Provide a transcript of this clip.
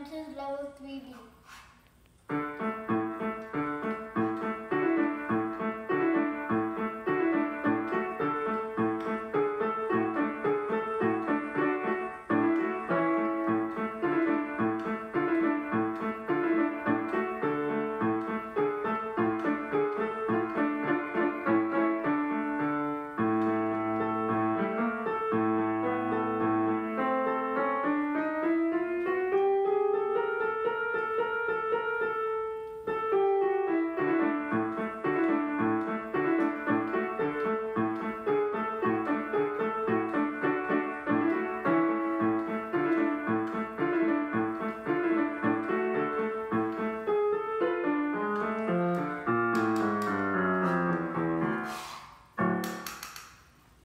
answer is level three B.